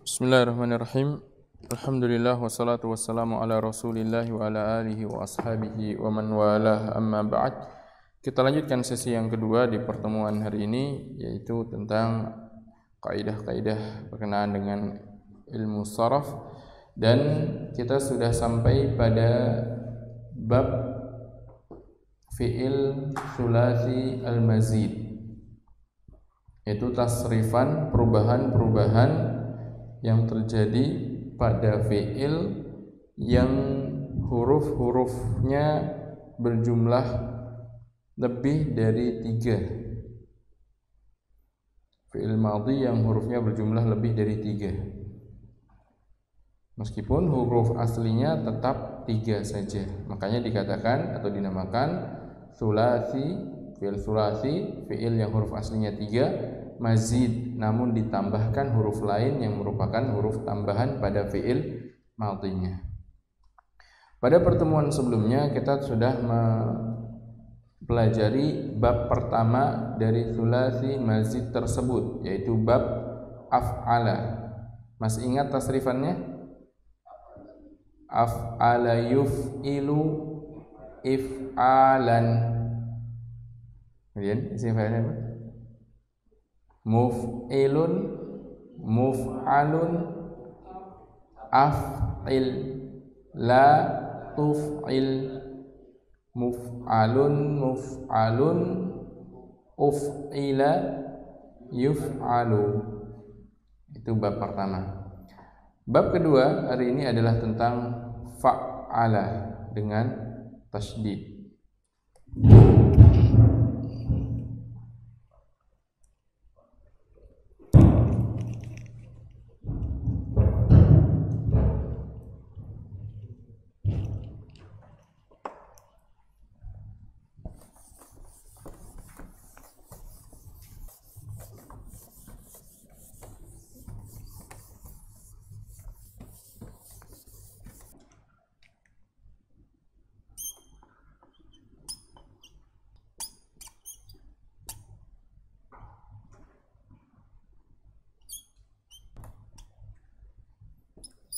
Bismillahirrahmanirrahim. Alhamdulillah wassalatu wassalamu ala Rasulillah wa ala alihi wa ashabihi wa man walah amma ba'd. Kita lanjutkan sesi yang kedua di pertemuan hari ini yaitu tentang kaidah-kaidah berkenaan dengan ilmu saraf dan kita sudah sampai pada bab fi'il sulasi al-mazid yaitu tasrifan perubahan-perubahan yang terjadi pada fi'il yang huruf-hurufnya berjumlah lebih dari tiga. Fi'il madhi yang hurufnya berjumlah lebih dari tiga. Meskipun huruf aslinya tetap tiga saja. Makanya dikatakan atau dinamakan sulasi fi'il sulasi fi'il yang huruf aslinya tiga mazid namun ditambahkan huruf lain yang merupakan huruf tambahan pada fiil madhinya. Pada pertemuan sebelumnya kita sudah mempelajari bab pertama dari sulasi mazid tersebut yaitu bab af'ala. Masih ingat tasrifannya? Af'ala yuf'ilu if'alan. Kemudian isi apa? Muf'ilun muf'alun af'il la tuf'il muf'alun muf'alun uf'ila yuf'alu. Itu bab pertama. Bab kedua hari ini adalah tentang fa'ala dengan tasdid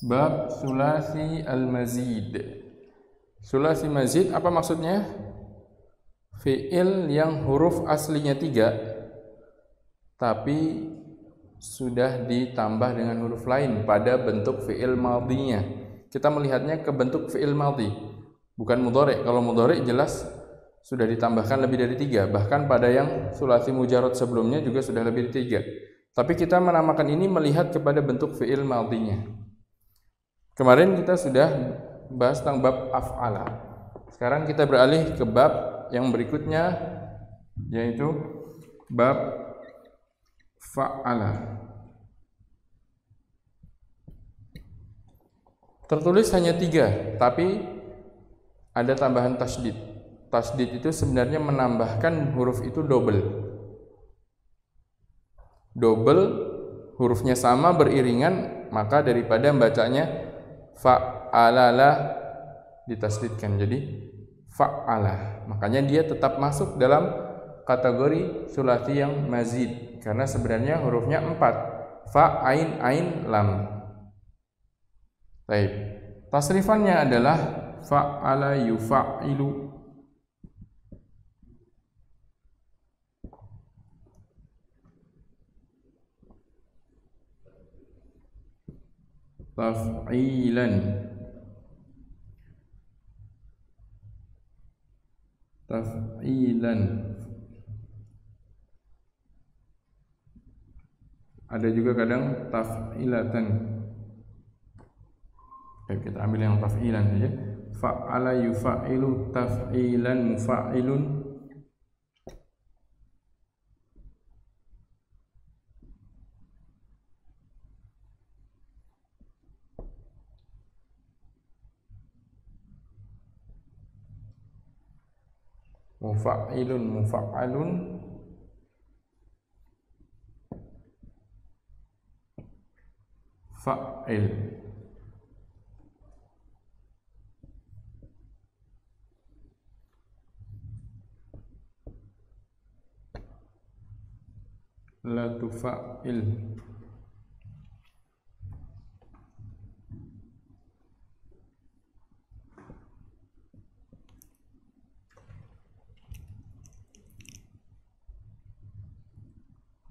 Bab sulasi al-mazid. Sulasi mazid apa maksudnya? Fi'il yang huruf aslinya tiga, tapi sudah ditambah dengan huruf lain pada bentuk fi'il madhinya. Kita melihatnya ke bentuk fi'il madhi, bukan mudhari. Kalau mudhari jelas sudah ditambahkan lebih dari tiga. Bahkan pada yang sulasi mujarad sebelumnya juga sudah lebih dari tiga. Tapi kita menamakan ini melihat kepada bentuk fi'il madhinya. Kemarin kita sudah bahas tentang bab af'ala. Sekarang kita beralih ke bab yang berikutnya yaitu bab fa'ala. Tertulis hanya tiga, tapi ada tambahan tasdid. Tasdid itu sebenarnya menambahkan huruf itu double. Double hurufnya sama beriringan, maka daripada bacanya fa'alalah ditasdidkan. Jadi fa'alah makanya dia tetap masuk dalam kategori sulasi yang mazid. Karena sebenarnya hurufnya empat. Fa ain ain lam. Baik. Tasrifannya adalah fa'ala yufa'ilu taf'ilan. Taf'ilan. Ada juga kadang taf'ilatan. Kita ambil yang taf'ilan saja. Fa'ala yufa'ilu taf'ilan mufa'ilun mufa'ilun mufa'alun. Fa'il. La tufa'il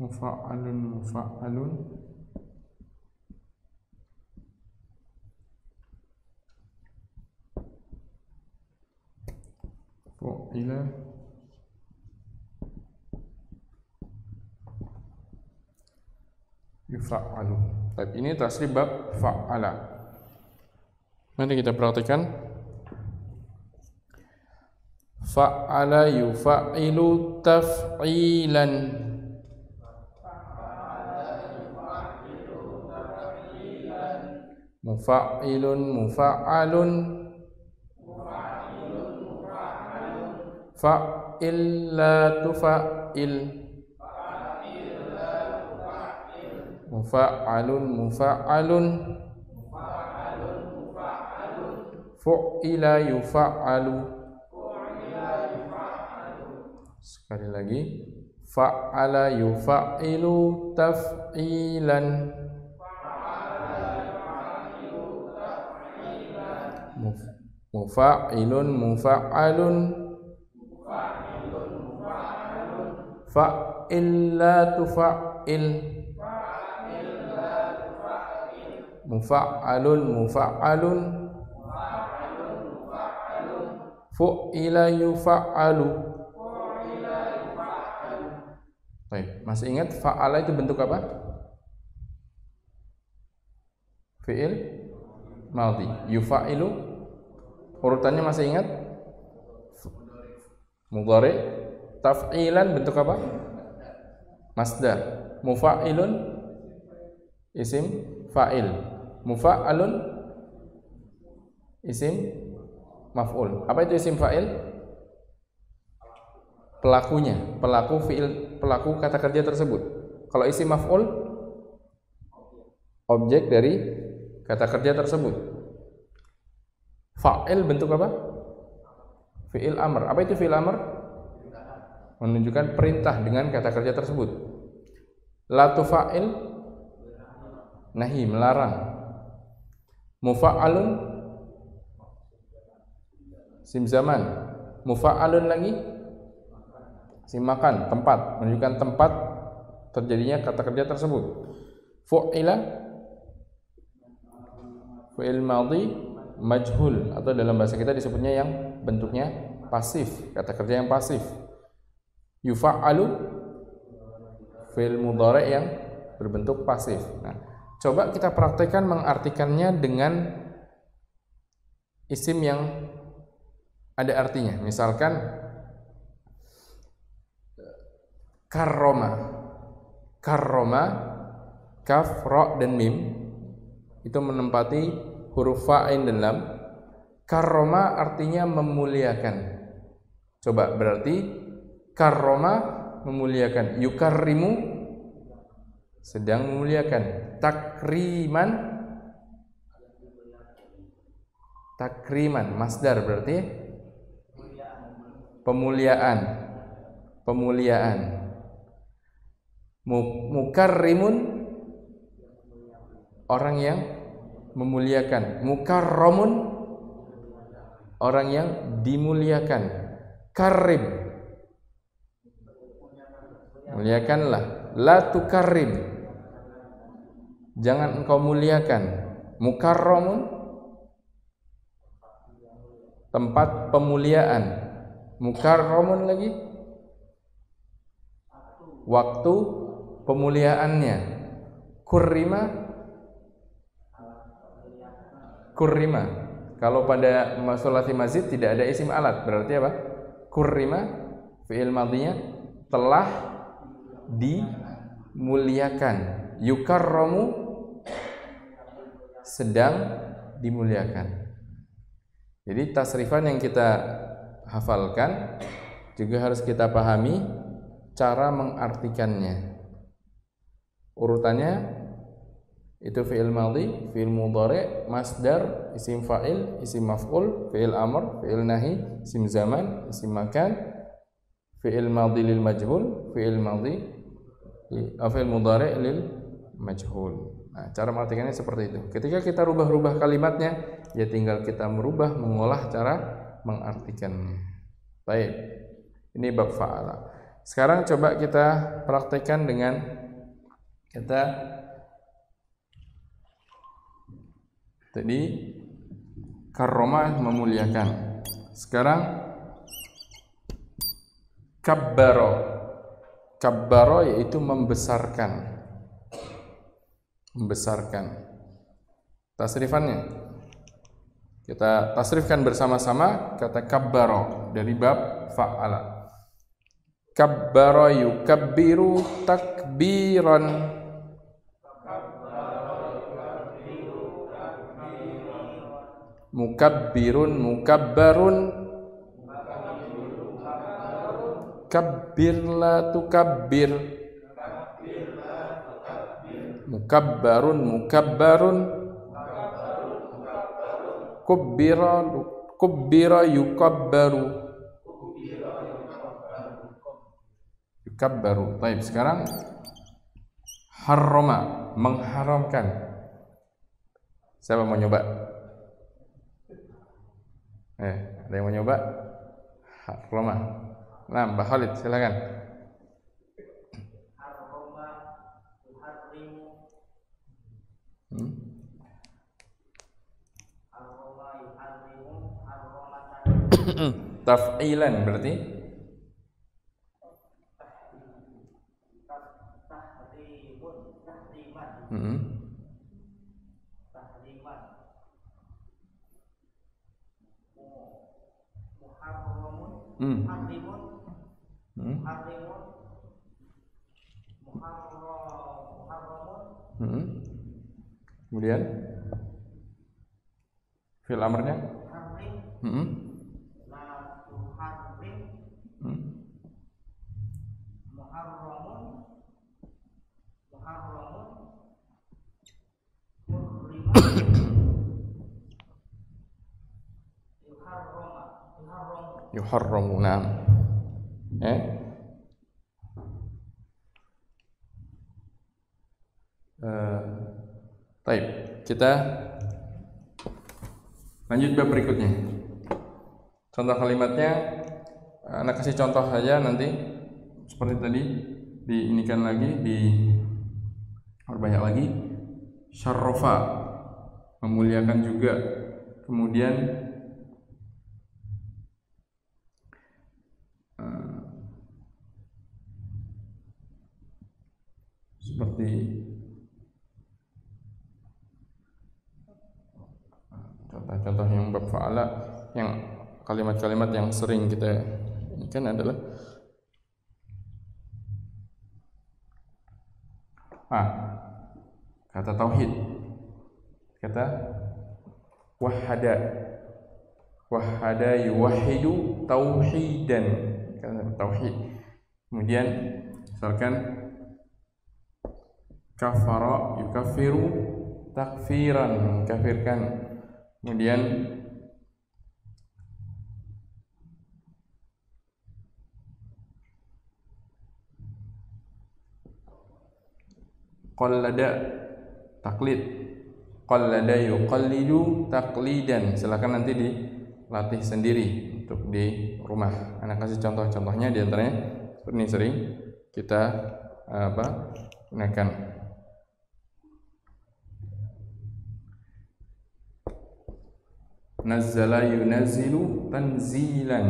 mufa'alun mufa'alun fu'ila yufa'alu. Tapi ini tasrif bab fa'ala. Mari kita perhatikan fa'ala yufa'ilu taf'ilan mufa'ilun mufa'alun. Fa'il la tufa'il. Mufa'alun mufa'alun. Fu'ila yufa'alu. Sekali lagi. Fa'ala yufa'ilu taf'ilan mufa'ilun mufa'alun fa'il la tufa'il mufa'alun mufa'alun fu'ila yufa'alu Baik, masih ingat fa'ala itu bentuk apa? Fi'il maldi. Yufa'ilu urutannya masih ingat? Mudhari. Taf'ilan bentuk apa? Masdar. Mufa'ilun isim fa'il. Mufa'alun isim maf'ul. Apa itu isim fa'il? Pelakunya, pelaku fi'il, pelaku kata kerja tersebut. Kalau isim maf'ul objek dari kata kerja tersebut. Fa'il bentuk apa? Fi'il amr. Apa itu fi'il amr? Menunjukkan perintah dengan kata kerja tersebut. La tufa'il nahi melarang. Mufa'alun sim zaman. Mufa'alun lagi sim makan, tempat, menunjukkan tempat terjadinya kata kerja tersebut. Fu'ila fi'il madhi majhul atau dalam bahasa kita disebutnya yang bentuknya pasif, kata kerja yang pasif. Yufa'alu fi'il mudhari yang berbentuk pasif. Nah, coba kita praktekkan mengartikannya dengan isim yang ada artinya. Misalkan karroma. Karroma kaf, ra dan mim itu menempati huruf fa'in dan lam. Karroma artinya memuliakan. Coba berarti karroma memuliakan. Yukarrimu sedang memuliakan. Takriman takriman masdar berarti pemuliaan pemuliaan mukarrimun orang yang memuliakan. Mukarramun orang yang dimuliakan. Karim muliakanlah. La tukarrim. Jangan engkau muliakan. Mukarramun tempat pemuliaan. Mukarramun lagi. Waktu pemuliaannya. Kurrima kurrima. Kalau pada masolati masjid tidak ada isim alat berarti apa? Kurrima fi'il madhinya telah dimuliakan. Yukarramu sedang dimuliakan. Jadi tasrifan yang kita hafalkan juga harus kita pahami cara mengartikannya. Urutannya itu fi'il madhi, fi'il mudhari, masdar, isim fa'il, isim maf'ul, fi'il amr, fi'il nahi, isim zaman, isim makan, fi'il madhi lil majhul, fi'il madhi fi'il mudhari lil majhul. Nah, cara mengartikannya seperti itu. Ketika kita rubah-rubah kalimatnya, ya tinggal kita merubah, mengolah cara mengartikannya. Baik. Ini bab fa'ala. Sekarang coba kita praktekkan dengan kata tadi karroma memuliakan. Sekarang kabbaro. Kabbaro yaitu membesarkan. Membesarkan. Tasrifannya kita tasrifkan bersama-sama kata kabbaro dari bab fa'ala. Kabbara yukabbiru takbiran. Mukabbirun mukabbarun. Kabbir la tukabbir. Mukabbarun mukabbarun. Kubbira Kubbira yukabbaru. Yukabbaru. Baik, sekarang Harrama Mengharamkan. Siapa mau nyoba? Eh, ada yang mau nyoba? Harrama Nah, Mbak Khalid, silakan. Hmm? Taf'ilan berarti Hmm. Hmm. Hmm. Kemudian fil amarnya? Hmm. Hmm. Yuharramu Naam. Eh? Uh, Baik, kita lanjut bab berikutnya. Contoh kalimatnya anak kasih contoh saja nanti seperti tadi diinikan lagi di perbanyak lagi syarrofa memuliakan juga kemudian uh, seperti contoh-contoh yang bab fa'ala yang kalimat-kalimat yang sering kita ini kan adalah ah kata tauhid. Kata wahada wahada yuwahidu tauhidan. Kata tauhid. Kemudian misalkan kafara yukafiru takfiran kafirkan kemudian qallada taklid. Qallada yuqallidu taqlidan silakan nanti dilatih sendiri untuk di rumah. Anak kasih contoh-contohnya di antaranya ini sering kita apa gunakan nazzala yunazzilu tanzilan.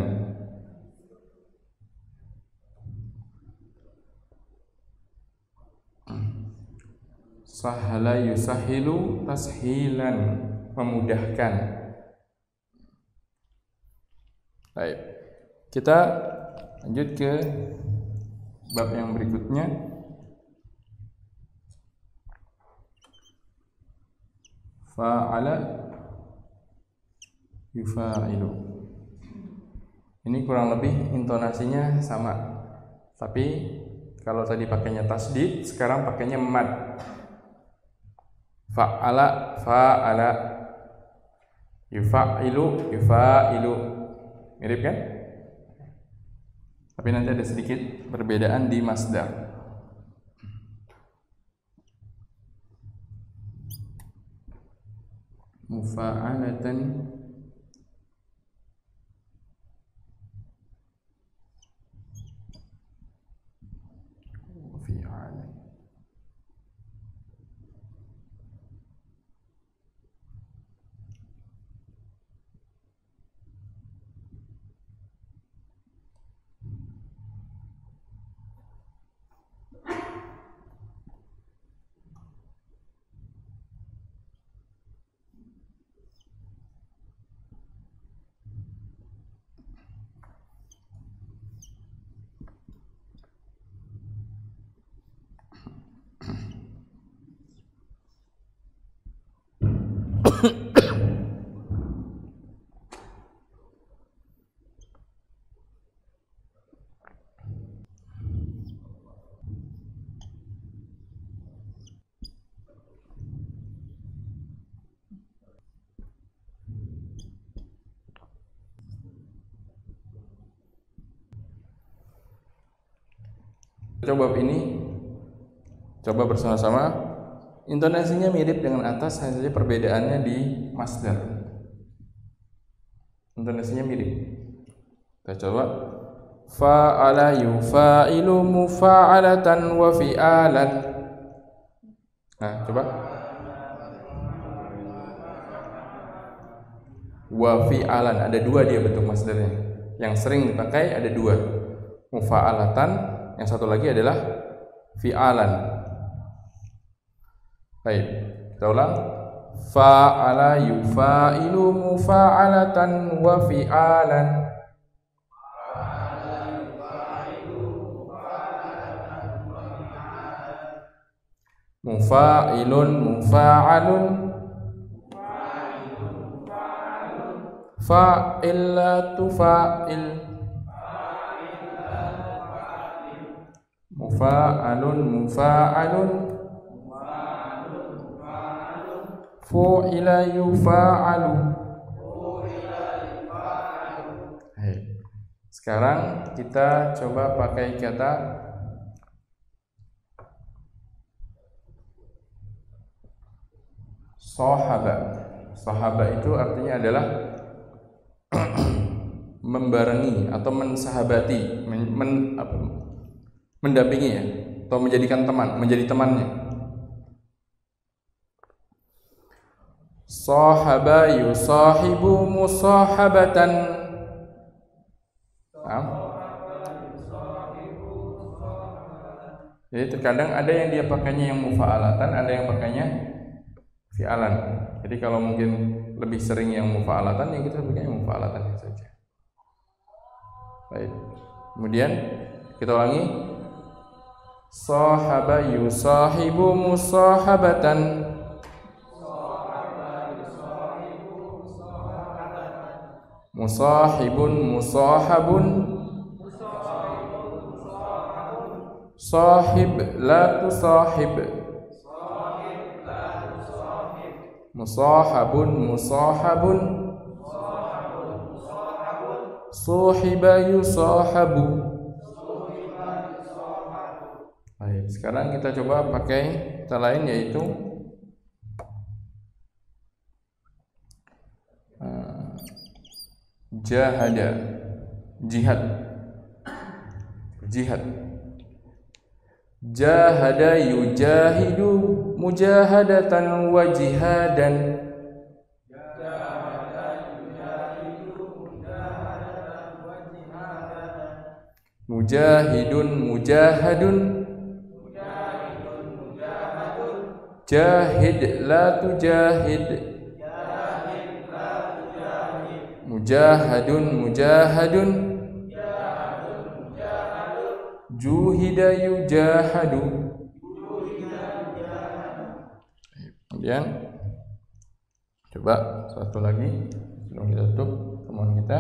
Sahala yusahilu tashilan. Memudahkan. Baik. Kita lanjut ke bab yang berikutnya. Fa'ala yufa'ilu ini kurang lebih intonasinya sama. Tapi kalau tadi pakainya tasdid sekarang pakainya mad. Fa'ala fa'ala. Yufa'ilu yufa'ilu. Mirip kan? Tapi nanti ada sedikit perbedaan di masdar. Mufa'alatan Coba ini coba bersama-sama intonasinya mirip dengan atas hanya saja perbedaannya di masdar. Intonasinya mirip. Kita coba fa'ala yufa'ilu mufa'alatan wa fi'alan. Nah, coba. Wa fi'alan ada dua dia bentuk masdarnya. Yang sering dipakai ada dua. Mufa'alatan yang satu lagi adalah fi'alan. Baik, kita ulang. Fa'ala yufa'ilu mufa'alatan wa fi'alan. Mufa'ilun mufa'alun Fa'illatu fa'il mufa'alun mufa'alun. Fu'ila yufa'alu. Sekarang kita coba pakai kata sahaba sahaba itu artinya adalah membarengi atau mensahabati men, men, mendampingi ya atau menjadikan teman, menjadi temannya. Sahaba yusahibu musahabatan. Jadi terkadang ada yang dia pakainya yang mufa'alatan, ada yang pakainya fi'alan. Jadi kalau mungkin lebih sering yang mufa'alatan, yang kita pakai yang mufa'alatan saja. Baik. Kemudian kita ulangi صاحب يصاحب مصاحبة. مصاحب مصاحب. صاحب لا تصاحب. مصاحب مصاحب. صاحب يصاحب. Yusahabu Sekarang kita coba pakai kata lain yaitu uh, jahada jihad. Jihad. Jahada yujahidu mujahadatan wa jihadan. Mujahidun mujahadun Jahid la tujahid. Mujahadun mujahadun. Juhida yujahadu. Kemudian Coba satu lagi. Sebelum kita tutup temuan kita.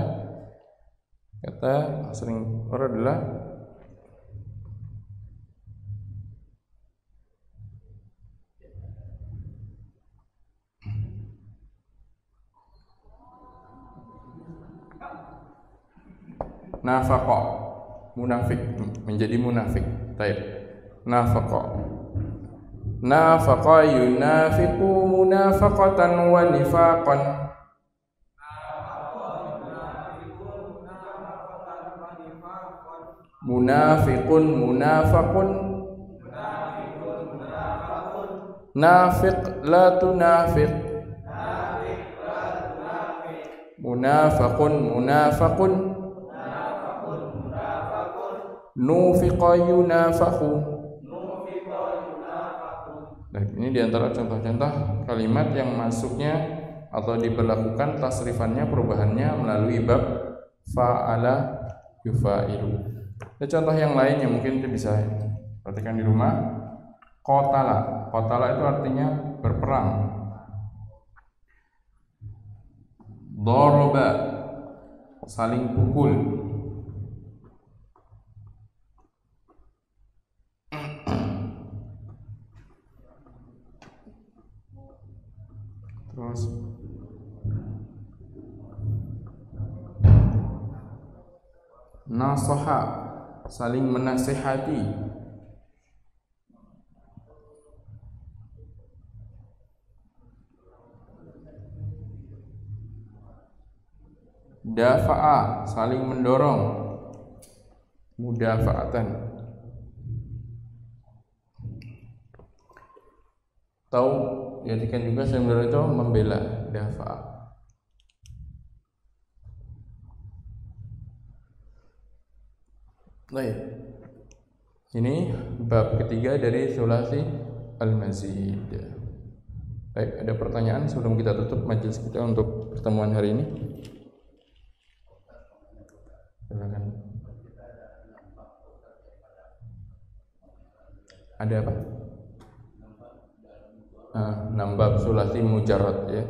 Kata sering orang adalah nafaqa munafik. Menjadi munafik. Taib. Nafaqa nafaqa yunafiqu munafaqatan wa nifaqan. Munafiqun munafaqun. Nafiq la tunafiq. Munafaqun munafaqun nufiqa yunafakhu Nah, ini di antara contoh-contoh kalimat yang masuknya atau diberlakukan tasrifannya perubahannya melalui bab fa'ala yufa'ilu. Ada contoh yang lain yang mungkin itu bisa perhatikan di rumah. Kotala, kotala itu artinya berperang. Doroba, saling pukul. terus. Nasoha saling menasehati. Dafa'a saling mendorong. Mudafa'atan. Tau diartikan juga mendorong itu membela dafa'a Baik. Ini bab ketiga dari sulasi al-mazid. Baik, ada pertanyaan sebelum kita tutup majelis kita untuk pertemuan hari ini? Silakan. Ada apa? Ah, nambah sulasi mujarrad ya.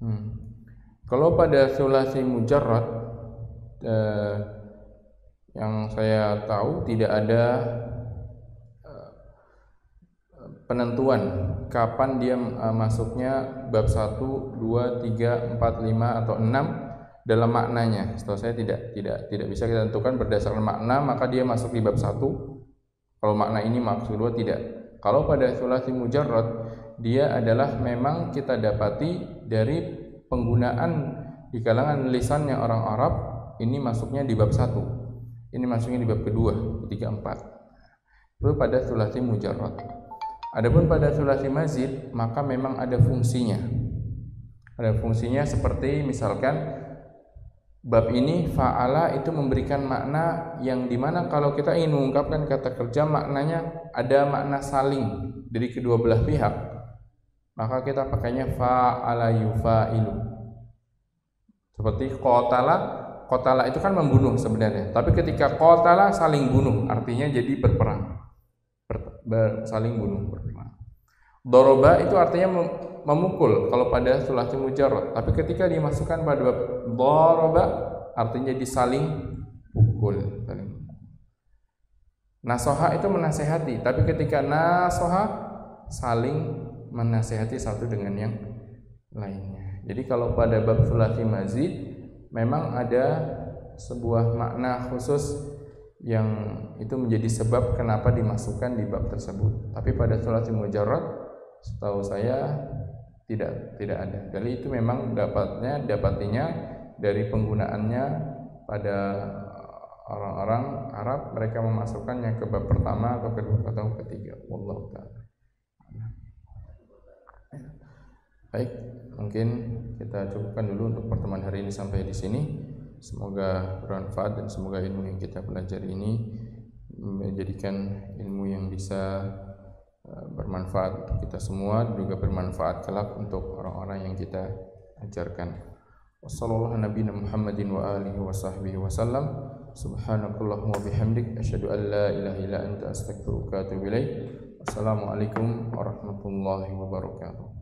Hmm. Kalau pada sulasi mujarrad eh, yang saya tahu tidak ada eh, penentuan kapan dia eh, masuknya bab 1, 2, 3, 4, 5 atau 6 dalam maknanya. Setahu saya tidak tidak tidak bisa kita tentukan berdasarkan makna maka dia masuk di bab 1. Kalau makna ini maksud dua tidak. Kalau pada sulasi mujarrad dia adalah memang kita dapati dari penggunaan di kalangan lisannya orang Arab ini masuknya di bab satu ini masuknya di bab kedua ketiga empat itu pada sulasi mujarrad. Adapun pada sulasi mazid maka memang ada fungsinya. Ada fungsinya seperti misalkan bab ini fa'ala itu memberikan makna yang di mana kalau kita ingin mengungkapkan kata kerja maknanya ada makna saling dari kedua belah pihak. Maka kita pakainya fa'ala yufailu. Seperti qatala qatala itu kan membunuh sebenarnya. Tapi ketika qatala saling bunuh artinya jadi berperang. Ber, ber, saling bunuh berperang. Doroba itu artinya memukul kalau pada sulasi mujarrad. Tapi ketika dimasukkan pada doroba artinya jadi saling pukul saling nasoha itu menasehati tapi ketika nasoha saling menasehati satu dengan yang lainnya. Jadi kalau pada bab sulasi mazid memang ada sebuah makna khusus yang itu menjadi sebab kenapa dimasukkan di bab tersebut. Tapi pada sulasi mujarrad setahu saya tidak tidak ada. Jadi itu memang dapatnya dapatinya dari penggunaannya pada orang-orang Arab mereka memasukkannya ke bab pertama atau kedua atau ketiga. Wallahu taala. Baik, mungkin kita cukupkan dulu untuk pertemuan hari ini sampai di sini. Semoga bermanfaat dan semoga ilmu yang kita pelajari ini menjadikan ilmu yang bisa eh, bermanfaat untuk kita semua dan juga bermanfaat kelak untuk orang-orang yang kita ajarkan. Wassalamualaikum Muhammadin wa alihi wa sahbihi wa sallam. Subhanakallahumma bihamdik asyhadu an la ilaha anta astaghfiruka wa. Wassalamualaikum warahmatullahi wabarakatuh.